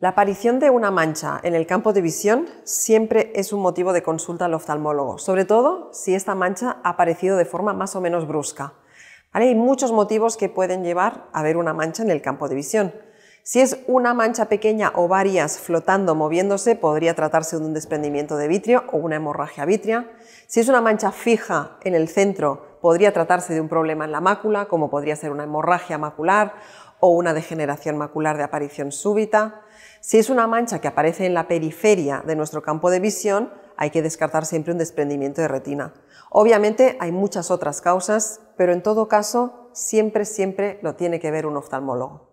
La aparición de una mancha en el campo de visión siempre es un motivo de consulta al oftalmólogo, sobre todo si esta mancha ha aparecido de forma más o menos brusca. Hay muchos motivos que pueden llevar a ver una mancha en el campo de visión. Si es una mancha pequeña o varias flotando, moviéndose, podría tratarse de un desprendimiento de vitrio o una hemorragia vitria. Si es una mancha fija en el centro, podría tratarse de un problema en la mácula, como podría ser una hemorragia macular o una degeneración macular de aparición súbita. Si es una mancha que aparece en la periferia de nuestro campo de visión, hay que descartar siempre un desprendimiento de retina. Obviamente hay muchas otras causas, pero en todo caso siempre, siempre lo tiene que ver un oftalmólogo.